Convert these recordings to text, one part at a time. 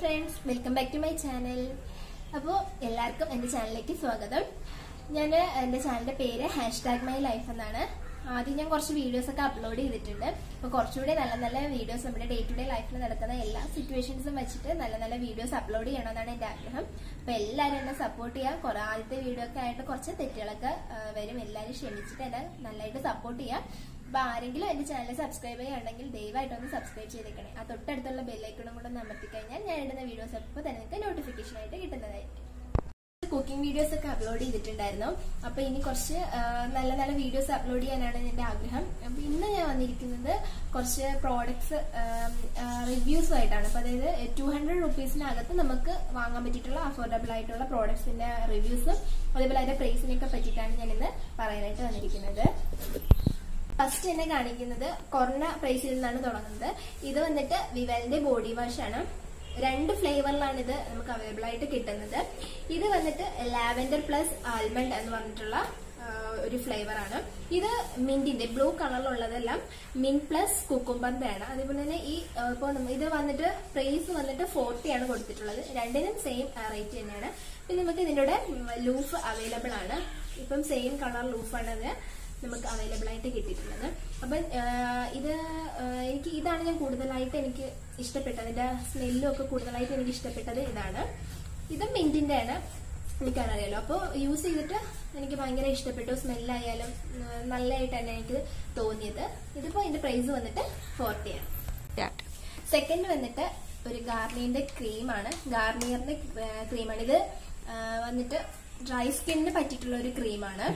Friends welcome back to my channel അപ്പോൾ എല്ലാവർക്കും എന്റെ ചാനലിലേക്ക് സ്വാഗതം. ഞാൻ എന്റെ ചാനലിന്റെ പേര് ഹാഷ്ടാഗ് മൈ ലൈഫ് എന്നാണ്. ആദ്യം ഞാൻ കുറച്ച് വീഡിയോസൊക്കെ അപ്ലോഡ് ചെയ്തിട്ടുണ്ട്. അപ്പോൾ കുറച്ചുകൂടി നല്ല നല്ല വീഡിയോസ് നമ്മുടെ ഡേ ടു ഡേ ലൈഫിൽ നടക്കുന്ന എല്ലാ സിറ്റുവേഷൻസും വെച്ചിട്ട് നല്ല നല്ല വീഡിയോസ് അപ്ലോഡ് ചെയ്യണമെന്നാണ് എന്റെ ആഗ്രഹം. അപ്പോൾ എല്ലാവരും എന്നെ സപ്പോർട്ട് ചെയ്യുക കുറേ ആദ്യത്തെ വീഡിയോ ഒക്കെ ആയിട്ട് കുറച്ച് തെറ്റുകളൊക്കെ വരും. എല്ലാവരും ക്ഷമിച്ചിട്ട് എന്നെ നല്ലതായിട്ട് സപ്പോർട്ട് ചെയ്യുക അപ്പൊ ആരെങ്കിലും എന്റെ ചാനൽ സബ്സ്ക്രൈബ് ചെയ്യുകയാണെങ്കിൽ ദയവായിട്ട് ഒന്ന് സബ്സ്ക്രൈബ് ചെയ്തേക്കണേ. ആ തൊട്ടടുത്തുള്ള ബെല്ലൈക്കണും കൂടെ കഴിഞ്ഞാൽ ഞാൻ ഇടുന്ന വീഡിയോസ് അപ്പോൾ തന്നെ നിങ്ങൾക്ക് നോട്ടിഫിക്കേഷൻ ആയിട്ട് കിട്ടുന്നതായിരിക്കും. കുക്കിംഗ് വീഡിയോസ് ഒക്കെ അപ്ലോഡ് ചെയ്തിട്ടുണ്ടായിരുന്നു. അപ്പൊ ഇനി കുറച്ച് നല്ല നല്ല വീഡിയോസ് അപ്ലോഡ് ചെയ്യാനാണ് എന്റെ ആഗ്രഹം. അപ്പൊ ഇന്ന് ഞാൻ വന്നിരിക്കുന്നത് കുറച്ച് പ്രോഡക്ട്സ് റിവ്യൂസും ആയിട്ടാണ്. അപ്പൊ അതായത് ടു ഹൺഡ്രഡ് റുപ്പീസിനകത്ത് നമുക്ക് വാങ്ങാൻ പറ്റിയിട്ടുള്ള അഫോർഡബിൾ ആയിട്ടുള്ള പ്രോഡക്ട്സിന്റെ റിവ്യൂസും അതേപോലെ അതിന്റെ പ്രൈസിനെയൊക്കെ പറ്റിയിട്ടാണ് ഞാൻ ഇന്ന് പറയാനായിട്ട് വന്നിരിക്കുന്നത്. ഫസ്റ്റ് തന്നെ കാണിക്കുന്നത് കുറഞ്ഞ പ്രൈസിൽ നിന്നാണ് തുടങ്ങുന്നത്. ഇത് വന്നിട്ട് വിവലിന്റെ ബോഡി വാഷ് ആണ്. രണ്ട് ഫ്ലേവറിലാണ് ഇത് നമുക്ക് അവൈലബിൾ ആയിട്ട് കിട്ടുന്നത്. ഇത് വന്നിട്ട് ലാവെൻഡർ പ്ലസ് ആൽമണ്ട് എന്ന് പറഞ്ഞിട്ടുള്ള ഒരു ഫ്ലേവർ ആണ്. ഇത് മിന്റിന്റെ ബ്ലൂ കളറിലുള്ളതെല്ലാം മിന്റ് പ്ലസ് കുക്കുംബറിന്റെ ആണ്. അതേപോലെ തന്നെ ഈ ഇപ്പോൾ ഇത് വന്നിട്ട് പ്രൈസ് വന്നിട്ട് ഫോർട്ടി ആണ് കൊടുത്തിട്ടുള്ളത്. രണ്ടിനും സെയിം റേറ്റ് തന്നെയാണ്. പിന്നെ നമുക്ക് ഇതിന്റെ ലൂഫ് അവൈലബിൾ ആണ്. ഇപ്പം സെയിം കളർ ലൂഫാണ് അത് നമുക്ക് അവൈലബിൾ ആയിട്ട് കിട്ടിയിട്ടുള്ളത്. അപ്പം ഇത് എനിക്ക് ഇതാണ് ഞാൻ കൂടുതലായിട്ട് എനിക്ക് ഇഷ്ടപ്പെട്ടത്. അതിന്റെ സ്മെല്ലും ഒക്കെ കൂടുതലായിട്ട് എനിക്ക് ഇഷ്ടപ്പെട്ടത് ഇതാണ്. ഇത് മിന്റിന്റെ ആണ് എനിക്കറിയാലോ. അപ്പോൾ യൂസ് ചെയ്തിട്ട് എനിക്ക് ഭയങ്കര ഇഷ്ടപ്പെട്ടു. സ്മെല്ലായാലും നല്ലതായിട്ട് തന്നെ എനിക്ക് തോന്നിയത്. ഇതിപ്പോ ഇതിന്റെ പ്രൈസ് വന്നിട്ട് ഫോർട്ടി ആണ്. സെക്കൻഡ് വന്നിട്ട് ഒരു ഗാർണിയറിന്റെ ക്രീമാണ് ഗാർണിയറിന്റെ ക്രീമാണ് ഇത് വന്നിട്ട് ഡ്രൈ സ്കിന്നിന് പറ്റിയിട്ടുള്ള ഒരു ക്രീമാണ്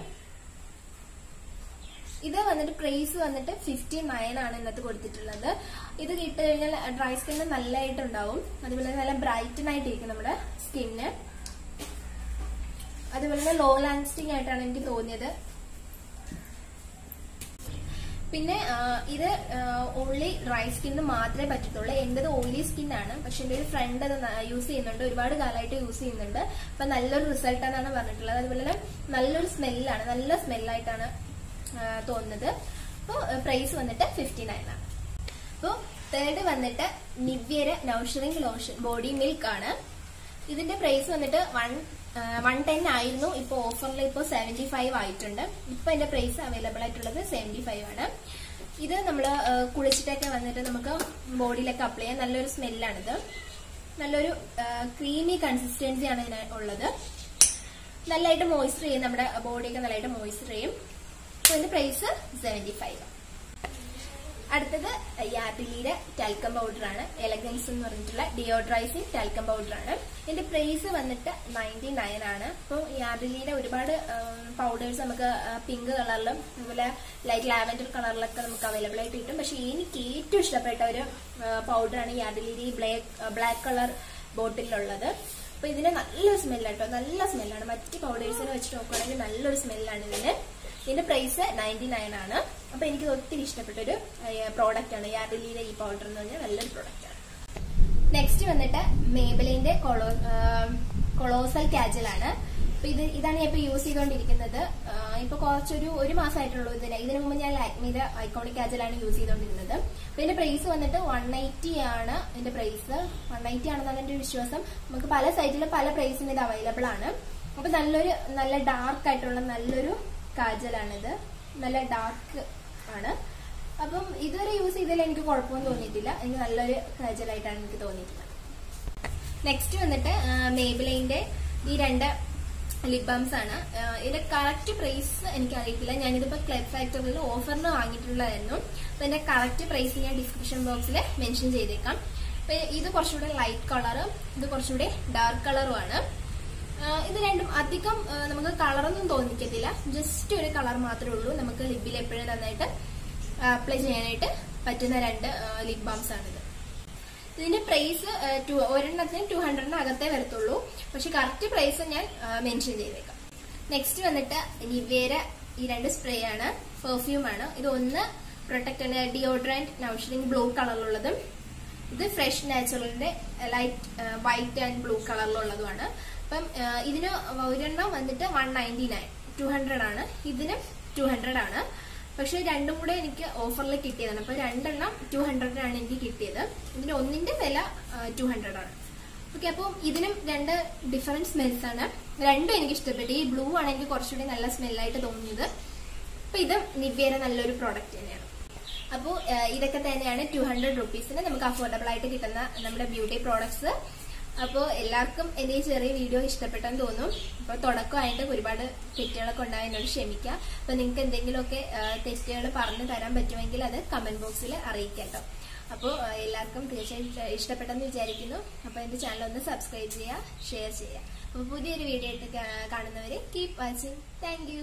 ഇത് വന്നിട്ട് പ്രൈസ് വന്നിട്ട് ഫിഫ്റ്റി നയൻ ആണ് ഇന്നത്തെ കൊടുത്തിട്ടുള്ളത്. ഇത് കിട്ടി കഴിഞ്ഞാൽ ഡ്രൈ സ്കിന്ന് നല്ലതായിട്ടുണ്ടാവും അതുപോലെ നല്ല ബ്രൈറ്റൻ ആയിട്ടിരിക്കും നമ്മുടെ സ്കിന്ന് അതുപോലെ തന്നെ ലോ ലാസ്റ്റിംഗ് ആയിട്ടാണ് എനിക്ക് തോന്നിയത്. പിന്നെ ഇത് ഓൺലി ഡ്രൈ സ്കിന്ന് മാത്രമേ പറ്റത്തുള്ളൂ. എന്റേത് ഓയിലി സ്കിന്നാണ് പക്ഷെ എന്റെ ഒരു ഫ്രണ്ട് അത് യൂസ് ചെയ്യുന്നുണ്ട്. ഒരുപാട് കാലമായിട്ട് യൂസ് ചെയ്യുന്നുണ്ട്. അപ്പൊ നല്ലൊരു റിസൾട്ട് എന്നാണ് പറഞ്ഞിട്ടുള്ളത്. അതുപോലെ തന്നെ നല്ലൊരു സ്മെല്ലാണ് നല്ല സ്മെല്ലായിട്ടാണ് തോന്നുന്നത്. അപ്പോൾ പ്രൈസ് വന്നിട്ട് ഫിഫ്റ്റി നയൻ ആണ്. അപ്പോൾ തേർഡ് വന്നിട്ട് Nivea nourishing lotion body milk ആണ്. ഇതിന്റെ പ്രൈസ് വന്നിട്ട് വൺ വൺ ടെൻ ആയിരുന്നു. ഇപ്പൊ ഓഫറിൽ ഇപ്പോൾ സെവന്റി ഫൈവ് ആയിട്ടുണ്ട്. ഇപ്പൊ എന്റെ പ്രൈസ് അവൈലബിൾ ആയിട്ടുള്ളത് സെവന്റി ഫൈവ് ആണ്. ഇത് നമ്മൾ കുളിച്ചിട്ടൊക്കെ വന്നിട്ട് നമുക്ക് ബോഡിയിലൊക്കെ അപ്ലൈ ചെയ്യാൻ നല്ലൊരു സ്മെല്ലാണിത്. നല്ലൊരു ക്രീമി കൺസിസ്റ്റൻസി ആണ് ഇതിന് ഉള്ളത്. നല്ലതായിട്ട് മോയ്സ്ചർ ചെയ്യും. നമ്മുടെ ബോഡിയൊക്കെ നല്ലതായിട്ട് മോയ്സ്ചർ ചെയ്യും. അപ്പൊ ഇതിന്റെ പ്രൈസ് സെവന്റി ഫൈവ് അടുത്തത് യാബിലിയുടെ ടാൽക്കം പൗഡർ ആണ്. എലഗൻസ് എന്ന് പറഞ്ഞിട്ടുള്ള ഡിയോഡ്രൈസിങ് ടാൽക്കം പൗഡർ ആണ്. ഇതിന്റെ പ്രൈസ് വന്നിട്ട് നയന്റി നയൻ ആണ്. അപ്പോൾ യാബിലിയുടെ ഒരുപാട് പൗഡേഴ്സ് നമുക്ക് പിങ്ക് കളറിലും അതുപോലെ ലൈറ്റ് ലാവൻഡർ കളറിലൊക്കെ നമുക്ക് അവൈലബിൾ ആയിട്ട് കിട്ടും. പക്ഷെ എനിക്ക് ഏറ്റവും ഇഷ്ടപ്പെട്ട ഒരു പൗഡറാണ് ഈ ബ്ലാക്ക് ബ്ലാക്ക് കളർ ബോട്ടിലുള്ളത് അപ്പൊ ഇതിന് നല്ലൊരു സ്മെല്ലാണ് കേട്ടോ നല്ല സ്മെല്ലാണ് മറ്റ് പൗഡേഴ്സിനെ വെച്ച് നോക്കുകയാണെങ്കിൽ നല്ലൊരു സ്മെല്ലാണ് ഇതിന്. ഇതിന്റെ പ്രൈസ് നയന്റി നയൻ ആണ്. അപ്പൊ എനിക്ക് ഒത്തിരി ഇഷ്ടപ്പെട്ട ഒരു പ്രോഡക്റ്റ് ആണ്. യാർഡിലിയിലെ ഈ പൗഡർ എന്ന് പറഞ്ഞാൽ നല്ലൊരു പ്രോഡക്റ്റ് ആണ്. നെക്സ്റ്റ് വന്നിട്ട് മേബലിന്റെ കൊളോ കൊളോസൽ കാജൽ ആണ്. അപ്പൊ ഇത് ഇതാണ് ഞാൻ ഇപ്പൊ യൂസ് ചെയ്തുകൊണ്ടിരിക്കുന്നത് ഇപ്പൊ കുറച്ചൊരു ഒരു മാസമായിട്ടുള്ളൂ ഇതിന്. ഇതിനു മുമ്പ് ഞാൻ ലാക്മിയുടെ ഐക്കോണിക് ആണ് യൂസ് ചെയ്തുകൊണ്ടിരുന്നത് അപ്പൊ ഇതിന്റെ പ്രൈസ് വന്നിട്ട് വൺ എയ്റ്റി ആണ് ഇതിന്റെ പ്രൈസ് വൺ എയ്റ്റി ആണെന്നാണ് എന്റെ വിശ്വാസം. നമുക്ക് പല സൈറ്റിലും പല പ്രൈസിന് ഇത് അവൈലബിൾ ആണ്. അപ്പൊ നല്ലൊരു നല്ല ഡാർക്ക് ആയിട്ടുള്ള നല്ലൊരു കാജലാണിത്. നല്ല ഡാർക്ക് ആണ്. അപ്പം ഇതുവരെ യൂസ് ചെയ്തതിൽ എനിക്ക് കുഴപ്പമൊന്നും തോന്നിയിട്ടില്ല. എനിക്ക് നല്ലൊരു കാജലായിട്ടാണ് എനിക്ക് തോന്നിയിട്ടുള്ളത്. നെക്സ്റ്റ് വന്നിട്ട് മേബിലൈന്റെ ഈ രണ്ട് ലിപ് ആണ്. ഇതിന്റെ കറക്റ്റ് പ്രൈസ് എനിക്ക് അറിയത്തില്ല. ഞാനിതിപ്പോ ക്ലബ് ഫാക്ടറിയിൽ ഓഫറിന് വാങ്ങിയിട്ടുള്ളതായിരുന്നു. അപ്പൊ ഇതിന്റെ കറക്റ്റ് പ്രൈസ് ഞാൻ ഡിസ്ക്രിപ്ഷൻ ബോക്സിൽ മെൻഷൻ ചെയ്തേക്കാം. ഇത് കുറച്ചുകൂടെ ലൈറ്റ് കളറും ഇത് കുറച്ചുകൂടെ ഡാർക്ക് കളറും ആണ്. ഇത് രണ്ടും അധികം നമുക്ക് കളറൊന്നും തോന്നിക്കത്തില്ല. ജസ്റ്റ് ഒരു കളർ മാത്രമേ ഉള്ളൂ. നമുക്ക് ലിബിൽ എപ്പോഴും നന്നായിട്ട് അപ്ലൈ ചെയ്യാനായിട്ട് പറ്റുന്ന രണ്ട് ലിപ് ബാംസ് ആണിത്. ഇതിന്റെ പ്രൈസ് ഒരെണ്ണത്തിന് ടു ഹൺഡ്രഡിന് അകത്തേ വരത്തുള്ളൂ. പക്ഷെ കറക്റ്റ് പ്രൈസ് ഞാൻ മെൻഷൻ ചെയ്തേക്കാം. നെക്സ്റ്റ് വന്നിട്ട് നിവേര ഈ രണ്ട് സ്പ്രേ ആണ്. പെർഫ്യൂം ആണ്. ഇത് ഒന്ന് പ്രൊട്ടക്ട് ഡിയോഡ്രന്റ് നൗഷറിംഗ് ബ്ലൂ കളറിലുള്ളതും ഇത് ഫ്രഷ് നാച്ചുറലിന്റെ ലൈറ്റ് വൈറ്റ് ആൻഡ് ബ്ലൂ കളറിലുള്ളതുമാണ് അപ്പം ഇതിന് ഒരെണ്ണം വന്നിട്ട് one ninety nine two hundred ആണ്. ഇതിനും ടു ഹൺഡ്രഡ് ആണ്. പക്ഷെ രണ്ടും കൂടെ എനിക്ക് ഓഫറിൽ കിട്ടിയതാണ്. അപ്പൊ രണ്ടെണ്ണം ടു ഹൺഡ്രഡിനാണ് എനിക്ക് കിട്ടിയത്. ഇതിന്റെ ഒന്നിന്റെ വില ടു ഹൺഡ്രഡ് ആണ്. ഓക്കെ അപ്പോൾ ഇതിനും രണ്ട് ഡിഫറെന്റ് സ്മെൽസ് ആണ്. രണ്ടും എനിക്ക് ഇഷ്ടപ്പെട്ടു. ഈ ബ്ലൂ ആണ് എനിക്ക് കുറച്ചുകൂടി നല്ല സ്മെല്ലായിട്ട് തോന്നിയത്. അപ്പൊ ഇത് നിവ്യയുടെ നല്ലൊരു പ്രോഡക്റ്റ് തന്നെയാണ്. അപ്പോൾ ഇതൊക്കെ തന്നെയാണ് ടു ഹൺഡ്രഡ് റുപ്പീസിന് നമുക്ക് അഫോർഡബിൾ ആയിട്ട് കിട്ടുന്ന നമ്മുടെ ബ്യൂട്ടി പ്രോഡക്ട്സ് അപ്പോൾ എല്ലാവർക്കും എന്റെ ഈ ചെറിയ വീഡിയോ ഇഷ്ടപ്പെട്ടെന്ന് തോന്നും. അപ്പോൾ തുടക്കമായിട്ട് ഒരുപാട് തെറ്റുകളൊക്കെ ഉണ്ടായതിനോട് ക്ഷമിക്കുക അപ്പോൾ നിങ്ങൾക്ക് എന്തെങ്കിലുമൊക്കെ തെറ്റുകൾ പറഞ്ഞു തരാൻ പറ്റുമെങ്കിൽ അത് കമന്റ് ബോക്സിൽ അറിയിക്കാം കേട്ടോ അപ്പോൾ എല്ലാവർക്കും തീർച്ചയായും ഇഷ്ടപ്പെട്ടെന്ന് വിചാരിക്കുന്നു. അപ്പോൾ എന്റെ ചാനൽ ഒന്ന് സബ്സ്ക്രൈബ് ചെയ്യുക ഷെയർ ചെയ്യുക. അപ്പോൾ പുതിയൊരു വീഡിയോ ആയിട്ട് കാണുന്നവര് കീപ് വാച്ചിങ് താങ്ക്